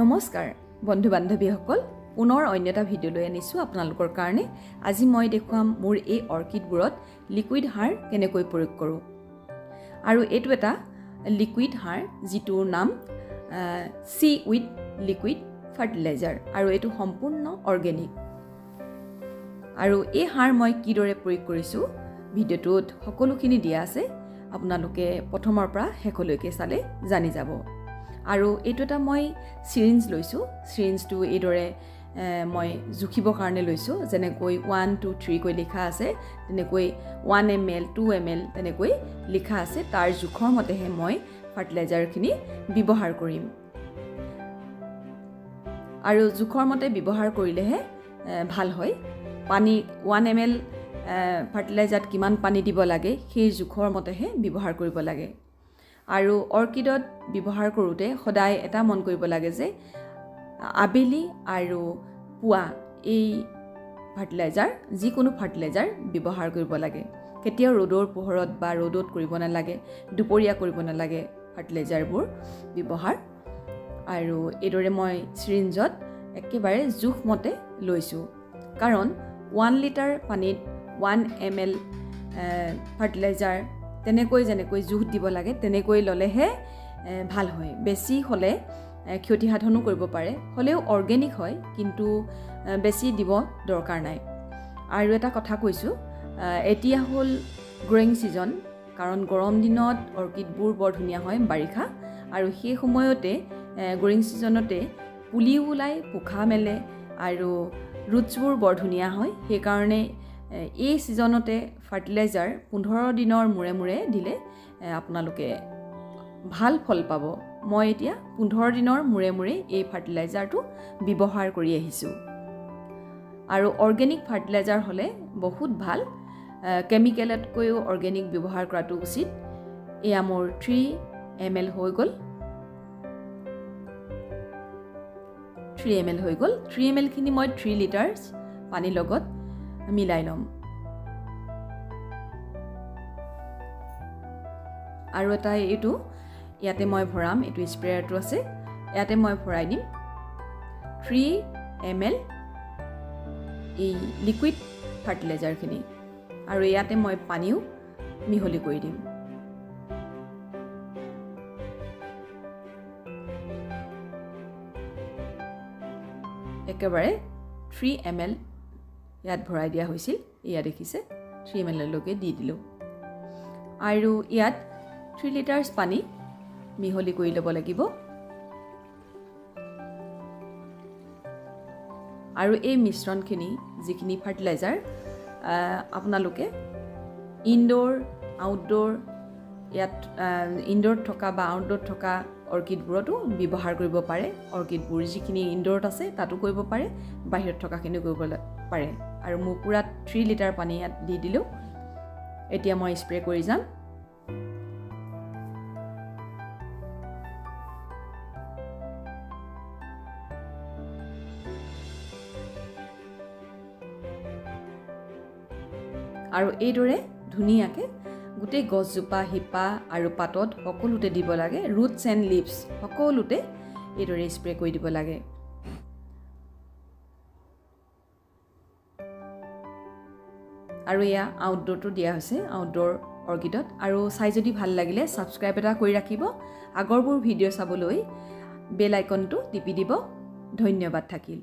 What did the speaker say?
নমস্কাৰ বন্ধু বান্ধৱীসকল পুনৰ অন্য এটা ভিডিঅ' লৈ আনিছোঁ আপোনালোকৰ কাৰণে। আজি মই দেখুৱাম মোৰ এই অৰ্কিডবোৰত লিকুইড সাৰ কেনেকৈ প্ৰয়োগ কৰোঁ। আৰু এইটো এটা লিকুইড সাৰ যিটোৰ নাম চি উইথ লিকুইড ফাৰ্টিলাইজাৰ আৰু এইটো সম্পূৰ্ণ অৰ্গেনিক আৰু এই সাৰ মই কিদৰে প্ৰয়োগ কৰিছোঁ ভিডিঅ'টোত সকলোখিনি দিয়া আছে। আপোনালোকে প্ৰথমৰ পৰা শেষলৈকে চালে জানি যাব। আৰু এইটো এটা মই চিৰিঞ্জ লৈছোঁ। চিৰিঞ্জটো এইদৰে মই জুখিবৰ কাৰণে লৈছোঁ যেনেকৈ ওৱান টু থ্ৰীকৈ লিখা আছে তেনেকৈ one M L two M L তেনেকৈ লিখা আছে তাৰ জোখৰ মতেহে মই ফাৰ্টিলাইজাৰখিনি ব্যৱহাৰ কৰিম। আৰু জোখৰ মতে ব্যৱহাৰ কৰিলেহে ভাল হয়। পানী ওৱান এম এল ফাৰ্টিলাইজাৰত কিমান পানী দিব লাগে সেই জোখৰ মতেহে ব্যৱহাৰ কৰিব লাগে। আৰু অৰ্কিডত ব্যৱহাৰ কৰোঁতে সদায় এটা মন কৰিব লাগে যে আবেলি আৰু পুৱা এই ফাৰ্টিলাইজাৰ যিকোনো ফাৰ্টিলাইজাৰ ব্যৱহাৰ কৰিব লাগে। কেতিয়াও ৰ'দৰ পোহৰত বা ৰ'দত কৰিব নালাগে দুপৰীয়া কৰিব নালাগে ফাৰ্টিলাইজাৰবোৰ ব্যৱহাৰ। আৰু এইদৰে মই চিৰিঞ্জত একেবাৰে জোখমতে লৈছোঁ। কাৰণ ওৱান লিটাৰ পানীত ওৱান এম এল ফাৰ্টিলাইজাৰ তেনেকৈ যেনেকৈ জোখ দিব লাগে তেনেকৈ ল'লেহে ভাল হয়। বেছি হ'লে ক্ষতিসাধনো কৰিব পাৰে। হ'লেও অৰ্গেনিক হয় কিন্তু বেছি দিব দৰকাৰ নাই। আৰু এটা কথা কৈছোঁ এতিয়া হ'ল গ্ৰয়িং ছিজন কাৰণ গৰম দিনত অৰ্কিডবোৰ বৰ ধুনীয়া হয় বাৰিষা। আৰু সেই সময়তে গ্ৰয়িং ছিজনতে পুলিও ওলায় পোখা মেলে আৰু ৰুটছবোৰ বৰ ধুনীয়া হয়। সেইকাৰণে এই ছিজনতে ফাৰ্টিলাইজাৰ পোন্ধৰ দিনৰ মূৰে মূৰে দিলে আপোনালোকে ভাল ফল পাব। মই এতিয়া পোন্ধৰ দিনৰ মূৰে মূৰে এই ফাৰ্টিলাইজাৰটো ব্যৱহাৰ কৰি আহিছোঁ। আৰু অৰ্গেনিক ফাৰ্টিলাইজাৰ হ'লে বহুত ভাল। কেমিকেলতকৈও অৰ্গেনিক ব্যৱহাৰ কৰাটো উচিত। এয়া মোৰ থ্ৰী এম এল হৈ গ'ল। থ্ৰী এম এল হৈ গ'ল। থ্ৰী এম এলখিনি মই থ্ৰী লিটাৰ্ছ পানীৰ লগত মিলাই ল'ম আৰু এটা এইটো ইয়াতে মই ভৰাম এইটো স্প্ৰেয়াৰটো আছে ইয়াতে মই ভৰাই দিম। থ্ৰী এম এল এই লিকুইড ফাৰ্টিলাইজাৰখিনি আৰু ইয়াতে মই পানীও মিহলি কৰি দিম। একেবাৰে থ্ৰী এম এল ইয়াত ভৰাই দিয়া হৈছিল। এয়া দেখিছে থ্ৰী এম এললৈকে দি দিলোঁ। আৰু ইয়াত থ্ৰী লিটাৰ্ছ পানী মিহলি কৰি ল'ব লাগিব। আৰু এই মিশ্ৰণখিনি যিখিনি ফাৰ্টিলাইজাৰ আপোনালোকে ইনড'ৰ আউটড'ৰ ইয়াত ইনড'ৰত থকা বা আউটড'ৰত থকা অৰ্কিডবোৰতো ব্যৱহাৰ কৰিব পাৰে। অৰ্কিডবোৰ যিখিনি ইনড'ৰত আছে তাতো কৰিব পাৰে। বাহিৰত থকাখিনিও কৰিব পাৰে। আৰু মোৰ পূৰা থ্ৰী লিটাৰ পানী ইয়াত দি দিলোঁ। এতিয়া মই স্প্ৰে কৰি যাম। আৰু এইদৰে ধুনীয়াকৈ গোটেই গছজোপা শিপা আৰু পাতত সকলোতে দিব লাগে ৰুটছ এণ্ড লিভছ সকলোতে এইদৰে স্প্ৰে কৰি দিব লাগে। আৰু এয়া আউটড'ৰটো দিয়া হৈছে আউটড'ৰ অৰ্কিডত। আৰু চাই যদি ভাল লাগিলে ছাবস্ক্ৰাইব এটা কৰি ৰাখিব। আগৰবোৰ ভিডিঅ' চাবলৈ বেল আইকনটো টিপি দিব। ধন্যবাদ থাকিল।